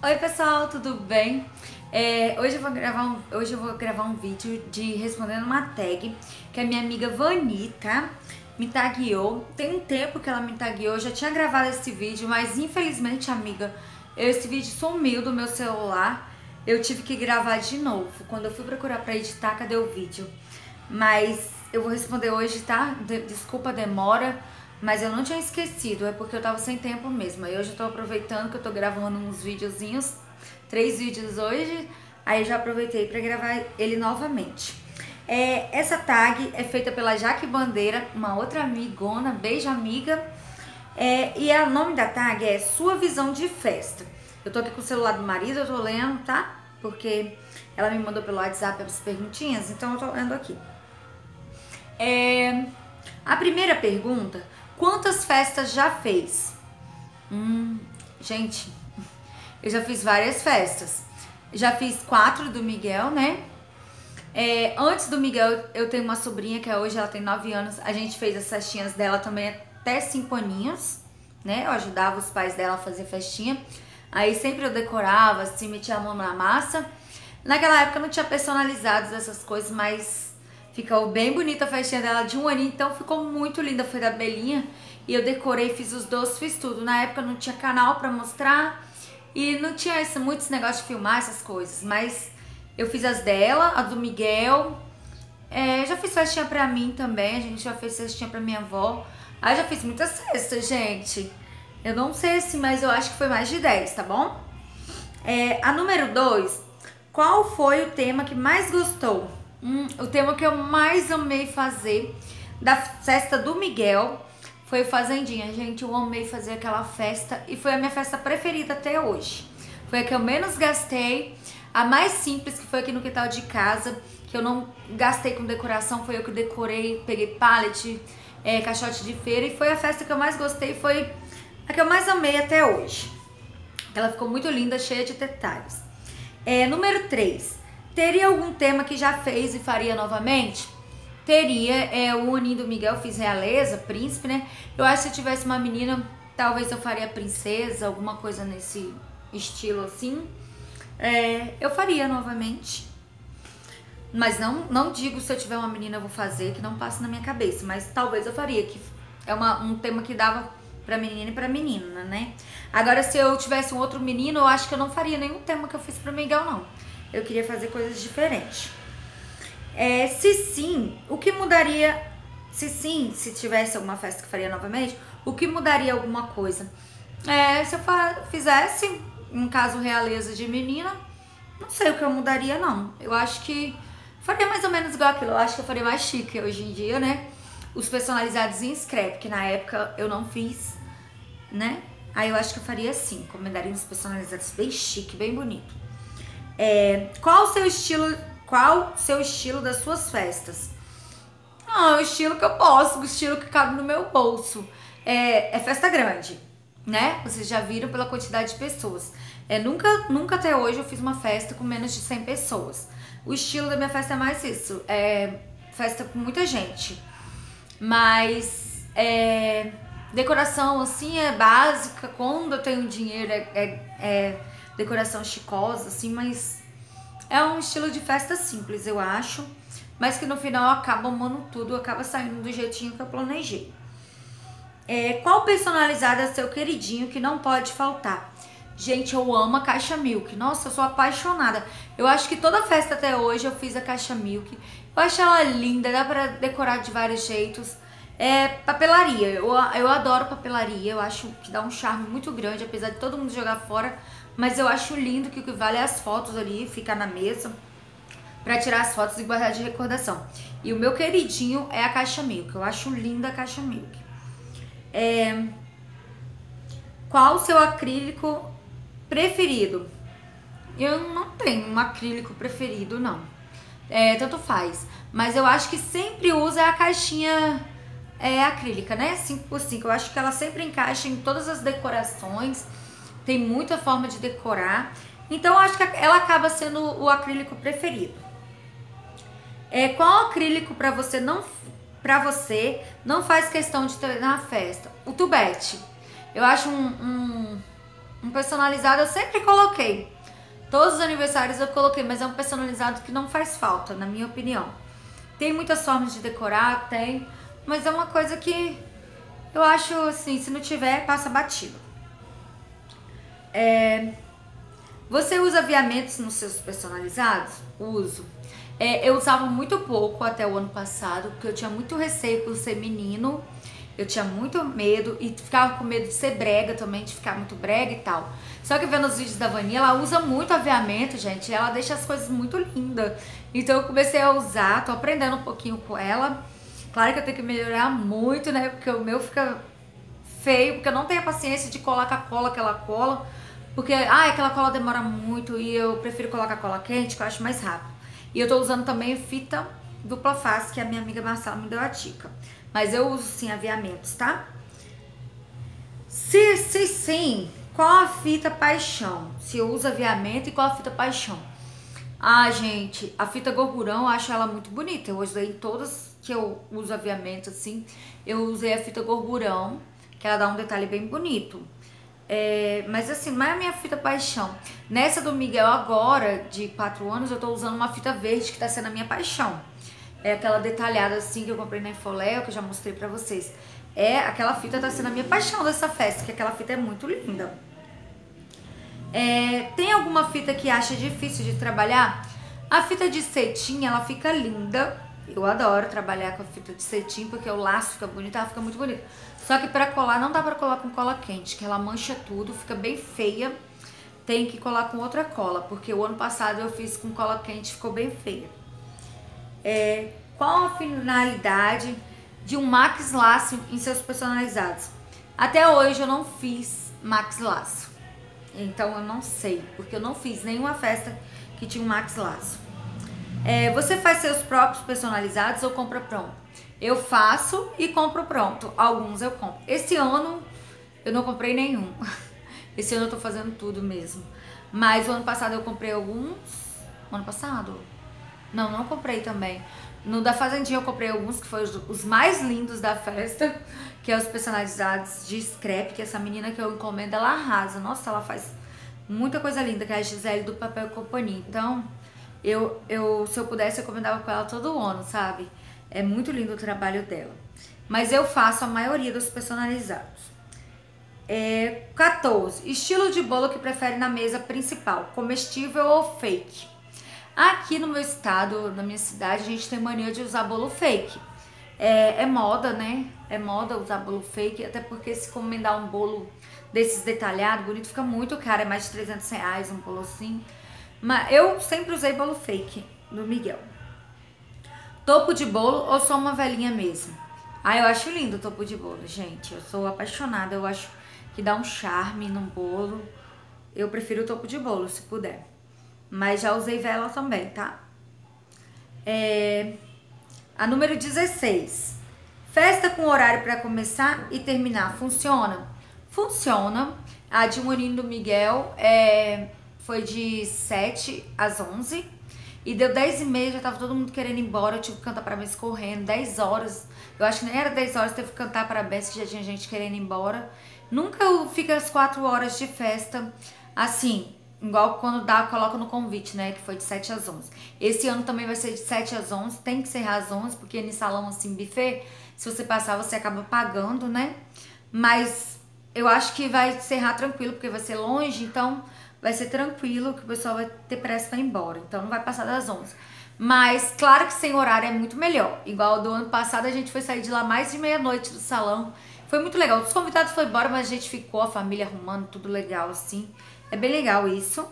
Oi pessoal, tudo bem? É, hoje, eu vou gravar um, hoje eu vou gravar um vídeo de respondendo uma tag que a minha amiga Vanita me tagueou. Tem um tempo que ela me tagueou, eu já tinha gravado esse vídeo, mas infelizmente, amiga, esse vídeo sumiu do meu celular. Eu tive que gravar de novo. Quando eu fui procurar pra editar, cadê o vídeo? Mas eu vou responder hoje, tá? De desculpa a demora. Mas eu não tinha esquecido, é porque eu tava sem tempo mesmo. Aí hoje eu tô aproveitando que eu tô gravando uns videozinhos, três vídeos hoje. Aí eu já aproveitei para gravar ele novamente. É, essa tag é feita pela Jaque Bandeira, uma outra amigona, beijo amiga. É, e o nome da tag é Sua Visão de Festa. Eu tô aqui com o celular do marido, eu tô lendo, tá? Porque ela me mandou pelo WhatsApp as perguntinhas, então eu tô lendo aqui. É, a primeira pergunta Quantas festas já fez? Hum, gente, eu já fiz várias festas. Já fiz quatro do Miguel, né? É, antes do Miguel, eu tenho uma sobrinha que é hoje ela tem nove anos. A gente fez as festinhas dela também até cinco aninhos, né? Eu ajudava os pais dela a fazer festinha. Aí sempre eu decorava, assim, metia a mão na massa. Naquela época não tinha personalizados essas coisas, mas Ficou bem bonita a festinha dela de um aninho, então ficou muito linda. Foi da Belinha e eu decorei, fiz os doces, fiz tudo. Na época não tinha canal pra mostrar e não tinha esse, muitos negócios de filmar essas coisas. Mas eu fiz as dela, a do Miguel. É, já fiz festinha pra mim também, a gente já fez festinha pra minha avó. Aí já fiz muitas festas, gente. Eu não sei se, mas eu acho que foi mais de 10, tá bom? É, a número 2, qual foi o tema que mais gostou? Hum, o tema que eu mais amei fazer da festa do Miguel foi Fazendinha. Gente, eu amei fazer aquela festa e foi a minha festa preferida até hoje. Foi a que eu menos gastei, a mais simples, que foi aqui no quintal de casa, que eu não gastei com decoração, foi eu que decorei, peguei pallet, é, caixote de feira e foi a festa que eu mais gostei, foi a que eu mais amei até hoje. Ela ficou muito linda, cheia de detalhes. É, número 3. Teria algum tema que já fez e faria novamente? Teria, é o Unindo Miguel, fiz realeza, príncipe, né? Eu acho que se tivesse uma menina, talvez eu faria princesa, alguma coisa nesse estilo assim. É, eu faria novamente. Mas não, não digo se eu tiver uma menina eu vou fazer, que não passa na minha cabeça. Mas talvez eu faria, que é uma, um tema que dava pra menina e pra menina, né? Agora, se eu tivesse um outro menino, eu acho que eu não faria nenhum tema que eu fiz pro Miguel, não eu queria fazer coisas diferentes. É, se sim, o que mudaria? Se sim, se tivesse alguma festa que faria novamente, o que mudaria alguma coisa? É, se eu fizesse um caso realeza de menina, não sei o que eu mudaria não. Eu acho que faria mais ou menos igual aquilo. Eu acho que eu faria mais chique hoje em dia, né? Os personalizados em scrap, que na época eu não fiz, né? Aí eu acho que eu faria assim, comendaria uns personalizados bem chique, bem bonito. É, qual o seu estilo? Qual seu estilo das suas festas? Ah, o estilo que eu posso, o estilo que cabe no meu bolso. É, é festa grande, né? Vocês já viram pela quantidade de pessoas. É, nunca, nunca até hoje eu fiz uma festa com menos de 100 pessoas. O estilo da minha festa é mais isso, é festa com muita gente. Mas é, decoração assim é básica, quando eu tenho dinheiro é, é, é decoração chicosa, assim, mas é um estilo de festa simples, eu acho. Mas que no final acaba amando tudo, acaba saindo do jeitinho que eu planejei. É, qual personalizada é seu queridinho que não pode faltar? Gente, eu amo a Caixa Milk. Nossa, eu sou apaixonada. Eu acho que toda festa até hoje eu fiz a Caixa Milk. Eu acho ela linda, dá pra decorar de vários jeitos. É papelaria. Eu, eu adoro papelaria. Eu acho que dá um charme muito grande, apesar de todo mundo jogar fora. Mas eu acho lindo que o que vale é as fotos ali, ficar na mesa para tirar as fotos e guardar de recordação. E o meu queridinho é a caixa milk. Eu acho linda a caixa milk. É... Qual o seu acrílico preferido? Eu não tenho um acrílico preferido, não. É, tanto faz. Mas eu acho que sempre usa a caixinha é, acrílica, né? 5x5. Eu acho que ela sempre encaixa em todas as decorações tem muita forma de decorar. Então acho que ela acaba sendo o acrílico preferido. É, qual acrílico para você não para você não faz questão de ter na festa? O tubete. Eu acho um, um, Um personalizado eu sempre coloquei. Todos os aniversários eu coloquei, mas é um personalizado que não faz falta, na minha opinião. Tem muitas formas de decorar, tem, mas é uma coisa que eu acho assim, se não tiver, passa batido. É, você usa aviamentos nos seus personalizados? Uso. É, eu usava muito pouco até o ano passado, porque eu tinha muito receio por ser menino. Eu tinha muito medo e ficava com medo de ser brega também, de ficar muito brega e tal. Só que vendo os vídeos da Vani, ela usa muito aviamento, gente, ela deixa as coisas muito lindas. Então eu comecei a usar, tô aprendendo um pouquinho com ela. Claro que eu tenho que melhorar muito, né? Porque o meu fica feio, porque eu não tenho a paciência de colar com a cola que ela cola. Porque, ah, aquela cola demora muito e eu prefiro colocar cola quente, que eu acho mais rápido. E eu tô usando também fita dupla face, que a minha amiga Marcela me deu a dica. Mas eu uso sim aviamentos, tá? Se, se sim, qual a fita paixão? Se eu uso aviamento e qual a fita paixão? Ah, gente, a fita gorgurão eu acho ela muito bonita. Eu usei todas que eu uso aviamento assim. Eu usei a fita gorgurão, que ela dá um detalhe bem bonito. É, mas assim, não é a minha fita paixão. Nessa do Miguel agora, de 4 anos, eu tô usando uma fita verde que tá sendo a minha paixão. É aquela detalhada assim que eu comprei na Infoléu, que eu já mostrei pra vocês. É, aquela fita tá sendo a minha paixão dessa festa, que aquela fita é muito linda. É, tem alguma fita que acha difícil de trabalhar? A fita de cetim, ela fica linda. Eu adoro trabalhar com a fita de cetim, porque o laço fica bonito, ela fica muito bonita. Só que para colar, não dá para colar com cola quente, que ela mancha tudo, fica bem feia. Tem que colar com outra cola, porque o ano passado eu fiz com cola quente, ficou bem feia. É, qual a finalidade de um max laço em seus personalizados? Até hoje eu não fiz max laço. Então eu não sei, porque eu não fiz nenhuma festa que tinha um max laço. É, você faz seus próprios personalizados ou compra pronto? Eu faço e compro pronto. Alguns eu compro. Esse ano eu não comprei nenhum. Esse ano eu tô fazendo tudo mesmo. Mas o ano passado eu comprei alguns. Ano passado? Não, não comprei também. No da Fazendinha eu comprei alguns que foram os mais lindos da festa, que é os personalizados de scrap, que essa menina que eu encomendo, ela arrasa. Nossa, ela faz muita coisa linda, que é a Gisele do Papel Companhia. Então, eu, eu, se eu pudesse, eu encomendava com ela todo ano, sabe? É muito lindo o trabalho dela. Mas eu faço a maioria dos personalizados. É, 14. Estilo de bolo que prefere na mesa principal, comestível ou fake? Aqui no meu estado, na minha cidade, a gente tem mania de usar bolo fake. É, é moda, né? É moda usar bolo fake, até porque se encomendar um bolo desses detalhados, bonito, fica muito caro, é mais de 300 reais um bolo assim. Mas eu sempre usei bolo fake do Miguel. Topo de bolo ou só uma velhinha mesmo? Ah, eu acho lindo o topo de bolo, gente. Eu sou apaixonada, eu acho que dá um charme no bolo. Eu prefiro o topo de bolo, se puder. Mas já usei vela também, tá? É... A número 16. Festa com horário para começar e terminar, funciona? Funciona. A de Morinho do Miguel é... foi de 7 às 11 e deu 10 e meia, já tava todo mundo querendo ir embora, eu tive que cantar parabéns correndo, 10 horas. Eu acho que nem era 10 horas, teve que cantar parabéns, que já tinha gente querendo ir embora. Nunca fica as 4 horas de festa assim, igual quando dá, coloca no convite, né, que foi de 7 às 11. Esse ano também vai ser de 7 às 11, tem que ser às 11, porque no salão assim, buffet, se você passar, você acaba pagando, né? Mas eu acho que vai encerrar tranquilo, porque vai ser longe, então vai ser tranquilo, que o pessoal vai ter pressa para ir embora. Então não vai passar das 11. Mas claro que sem horário é muito melhor. Igual do ano passado a gente foi sair de lá mais de meia-noite do salão. Foi muito legal. Os convidados foram embora, mas a gente ficou, a família arrumando, tudo legal assim. É bem legal isso.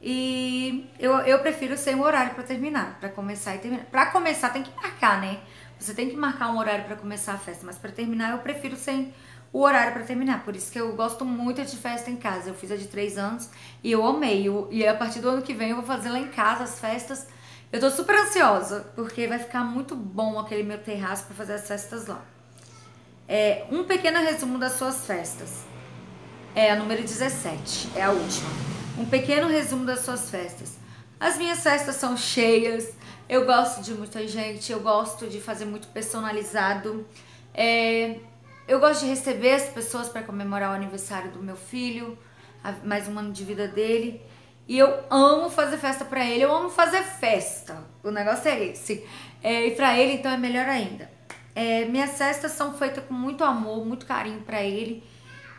E eu, eu prefiro sem um horário para terminar, para começar e terminar. Para começar tem que marcar, né? Você tem que marcar um horário para começar a festa, mas para terminar eu prefiro sem o horário para terminar. Por isso que eu gosto muito de festa em casa. Eu fiz a de três anos e eu amei. e a partir do ano que vem eu vou fazer lá em casa as festas. Eu tô super ansiosa, porque vai ficar muito bom aquele meu terraço para fazer as festas lá. É, um pequeno resumo das suas festas. É a número 17, é a última. Um pequeno resumo das suas festas. As minhas festas são cheias, eu gosto de muita gente, eu gosto de fazer muito personalizado. É, eu gosto de receber as pessoas para comemorar o aniversário do meu filho. mais um ano de vida dele. E eu amo fazer festa pra ele, eu amo fazer festa. O negócio é esse. É, e pra ele, então, é melhor ainda. É, minhas festas são feitas com muito amor, muito carinho pra ele.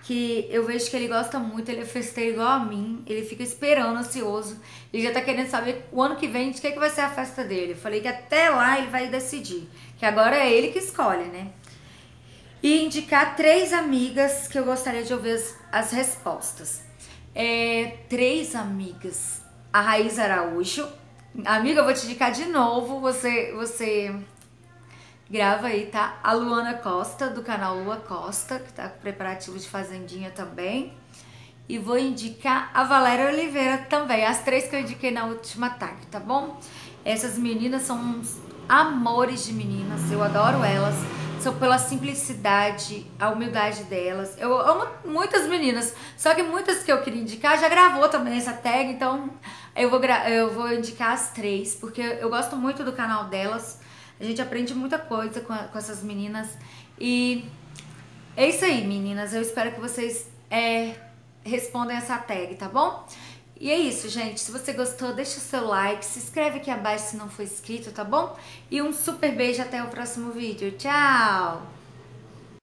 Que eu vejo que ele gosta muito, ele é festeiro igual a mim. Ele fica esperando, ansioso. Ele já tá querendo saber o ano que vem de que, que vai ser a festa dele. Eu falei que até lá ele vai decidir. Que agora é ele que escolhe, né? E indicar três amigas que eu gostaria de ouvir as, as respostas é, três amigas. A Raiz Araújo. Amiga, eu vou te indicar de novo. Você, você grava aí, tá? A Luana Costa, do canal Lua Costa, que tá com preparativo de Fazendinha também. E vou indicar a Valéria Oliveira também, as três que eu indiquei na última tarde, tá bom? Essas meninas são uns amores de meninas, eu adoro elas são pela simplicidade, a humildade delas. Eu amo muitas meninas, só que muitas que eu queria indicar já gravou também essa tag, então eu vou, eu vou indicar as três, porque eu gosto muito do canal delas. A gente aprende muita coisa com, a, com essas meninas. E é isso aí, meninas. Eu espero que vocês é, respondam essa tag, tá bom? E é isso, gente. Se você gostou, deixa o seu like, se inscreve aqui abaixo se não for inscrito, tá bom? E um super beijo até o próximo vídeo. Tchau!